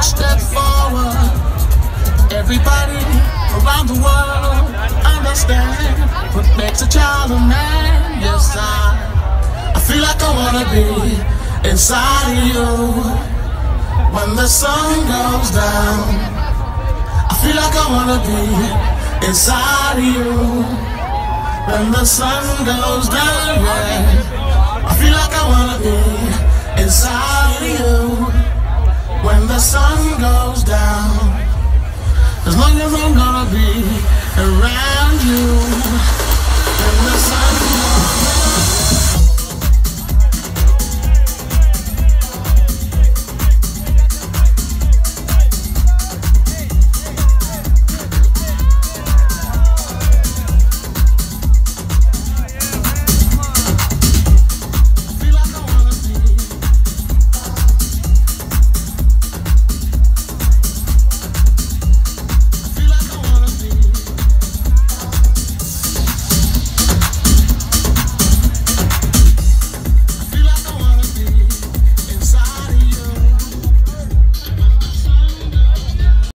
Step forward. Everybody around the world understand what makes a child a man. Yes, I, I feel like I wanna be inside of you. When the sun goes down, I feel like I wanna be inside of you. When the sun goes down.